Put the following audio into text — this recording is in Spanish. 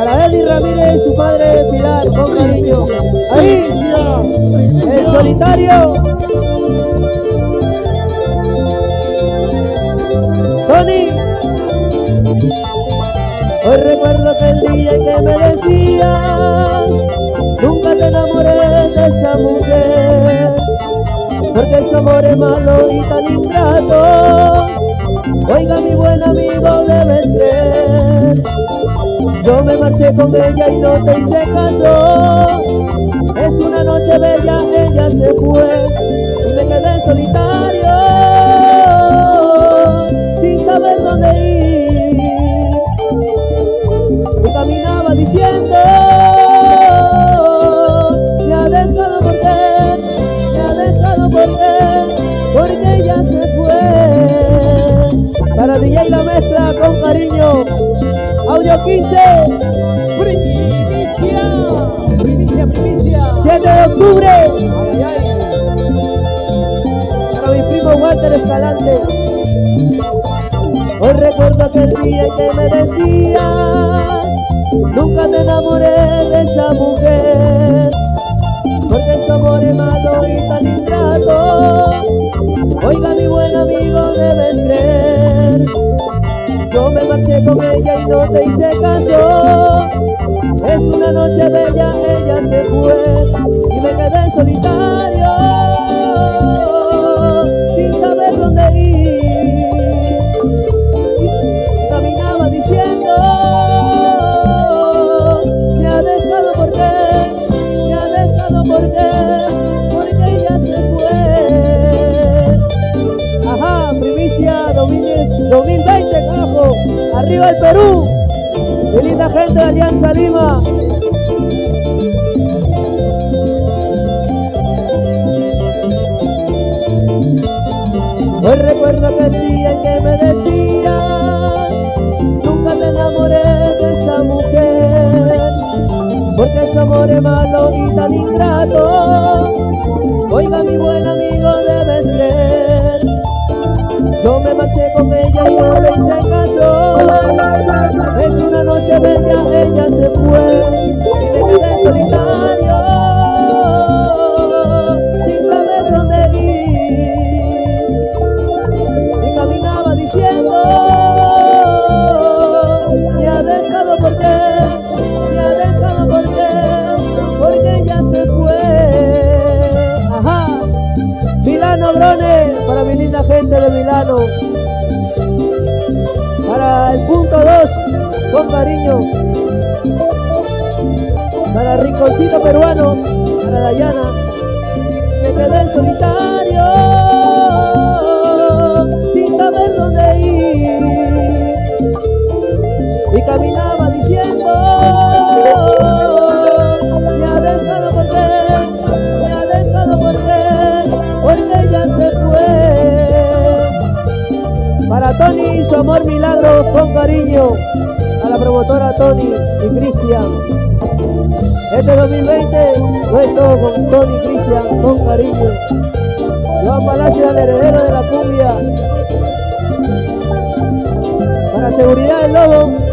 Para Eddie Ramírez y su padre Pilar, con cariño. Ahí, el solitario. Tony. Hoy recuerdo aquel día en que me decías, nunca te enamoré de esa mujer, porque ese amor es malo y tan ingrato. Oiga mi buen amigo, debes creer. Yo me marché con ella y no te hice caso. Es una noche bella, ella se fue Audio 15. Primicia. Primicia, primicia. 7 de octubre. Ay, ay, ay. Para mi primo Walter Escalante. Hoy recuerdo aquel día en que me decías, nunca te enamoré de esa mujer, Yo me marché con ella y no te hice caso. Es una noche bella, ella se fue y me quedé solitario, sin saber dónde ir. Caminaba diciendo, me ha dejado por qué, me ha dejado por qué, porque ella se fue. Ajá, primicia 2010, 2020, carajo. Arriba el Perú. Linda gente de Alianza Lima. Hoy recuerdo aquel día en que me decías, nunca te enamoré de esa mujer, porque ese amor es malo y tan ingrato. Oiga mi buen amigo, debes creer. Yo me marché con ella y no le hice. Es una noche bella, ella se fue y me quedé solitario, sin saber dónde ir. Y caminaba diciendo, me ha dejado por qué, me ha dejado por qué, porque ella se fue. Ajá. Milano Brone, para mi linda gente de Milano. El punto 2, con cariño. Para el rinconcito peruano, para Dayana. Me quedé solitario, sin saber dónde ir. Y caminaba diciendo, amor milagro con cariño, a la promotora Tony y Cristian. Este 2020 fue todo con Tony y Cristian con cariño. Joan Palacio, el heredero de la cumbia. Para seguridad del lobo,